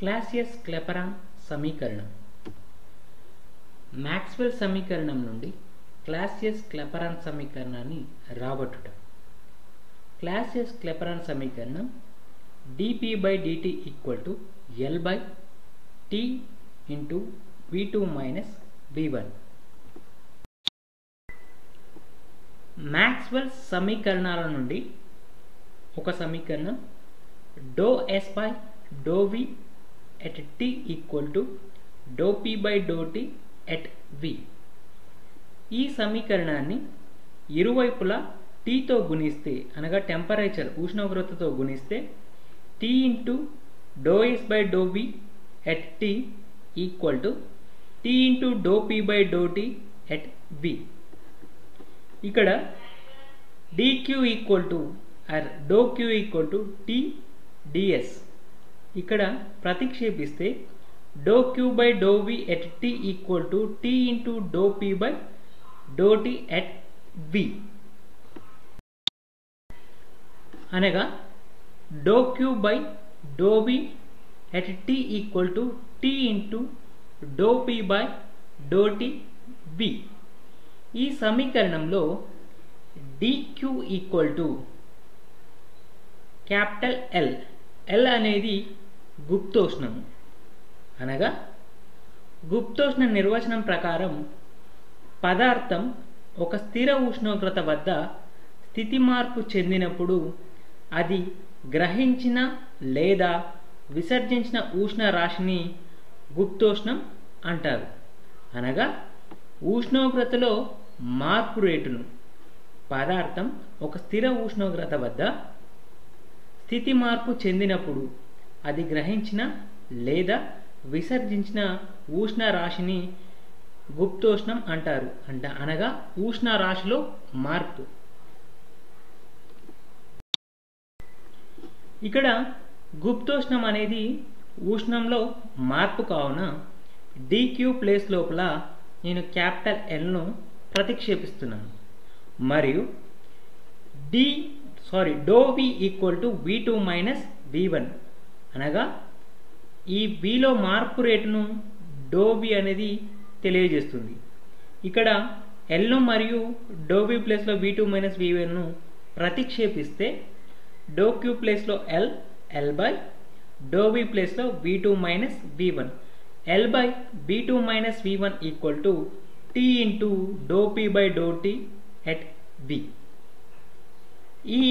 Clausius Clapeyron సమీకరణం. Maxwell సమీకరణం నుండి క్లాసియస్ క్లెపరాన్ సమీకరణాన్ని రాబట్టుట. క్లాసియస్ క్లెపరాన్ సమీకరణం DP by DT equal to L by T into V two minus V one Maxwell సమీకరణాల నుండి ఒక సమీకరణం do yes by do V at t equal to do P by do T at వి ఈ సమీకరణాన్ని ఇరువైపులా టీతో గుణిస్తే అనగా టెంపరేచర్ ఉష్ణోగ్రతతో గుణిస్తే tea into do yes by do V at T equal to T into do P by do T at వి ఇక్కడ dQ equal to are do Q equal to T DS ఇక్కడ ప్రతిక్షేపిస్తే do queue by do V at T equal to T into do P by do tea at వి అనగా do queue by do V at T equal to T into do P by do T V ఈ సమీకరణంలో DQ equal to capital L L అనేది గుప్తోష్ణము అనగా గుప్తోష్ణ నిర్వచనం ప్రకారం పదార్థం ఒక స్థిర ఉష్ణోగ్రత వద్ద స్థితి మార్పు చెందినప్పుడు అది గ్రహించిన లేదా విసర్జించిన ఉష్ణ రాశిని గుప్తోష్ణం అంటారు. అనగా ఉష్ణోగ్రతలో మార్పు రేటును పదార్థం ఒక స్థిర ఉష్ణోగ్రత వద్ద స్థితి మార్పు చెందినప్పుడు అది గ్రహించిన లేదా విసర్జించిన ఉష్ణ రాశిని గుప్తోష్ణం అంటారు. అంట అనగా ఉష్ణ రాశిలో మార్పు. ఇక్కడ గుప్తోష్ణం అనేది ఉష్ణంలో మార్పు కావున డిక్యూ ప్లేస్ లోపల నేను క్యాపిటల్ ఎల్ను ప్రతిక్షేపిస్తున్నాను. మరియు D sorry do V equal to V two minus V one అనగా ఈ బిలో మార్పు రేటును డోబీ అనేది తెలియజేస్తుంది. ఇక్కడ ఎల్ను మరియు డోబీ ప్లేస్లో వి టూ మైనస్ వి వన్ను ప్రతిక్షేపిస్తే డో క్యూ ప్లేస్లో L L by do V ప్లేస్లో V two minus V one L by B two minus V one equal to T into do P by do tea at B ఈ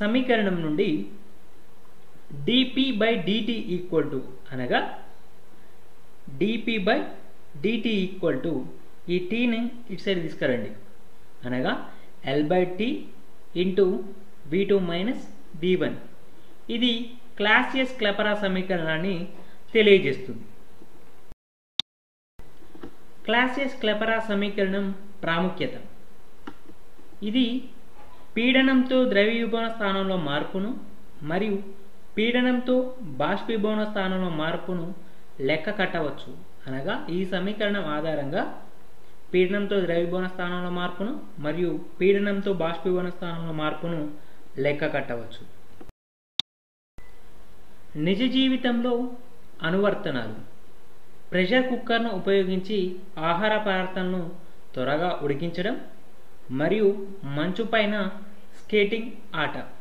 సమీకరణం నుండి DP by DT equal to అనగా DP by DT equal to ఈ టీని ఇటు side తీసుకురండి. అనగా L by T into V two minus V one ఇది క్లాసియస్ క్లెపరా సమీకరణాన్ని తెలియజేస్తుంది. క్లాసియస్ క్లెపరా సమీకరణం ప్రాముఖ్యత. ఇది పీడనంతో ద్రవీభవన స్థానంలో మార్పును మరియు పీడనంతో బాష్పీభవన స్థానంలో మార్పును లెక్క కట్టవచ్చు. అనగా ఈ సమీకరణం ఆధారంగా పీడనంతో ద్రవీభవన స్థానంలో మార్పును మరియు పీడనంతో బాష్పీభవన స్థానంలో మార్పును లెక్క కట్టవచ్చు. నిజ జీవితంలో అనువర్తనాలు. ప్రెషర్ కుక్కర్ను ఉపయోగించి ఆహార పదార్థాలను త్వరగా ఉడికించడం మరియు మంచు పైన స్కేటింగ్ ఆట.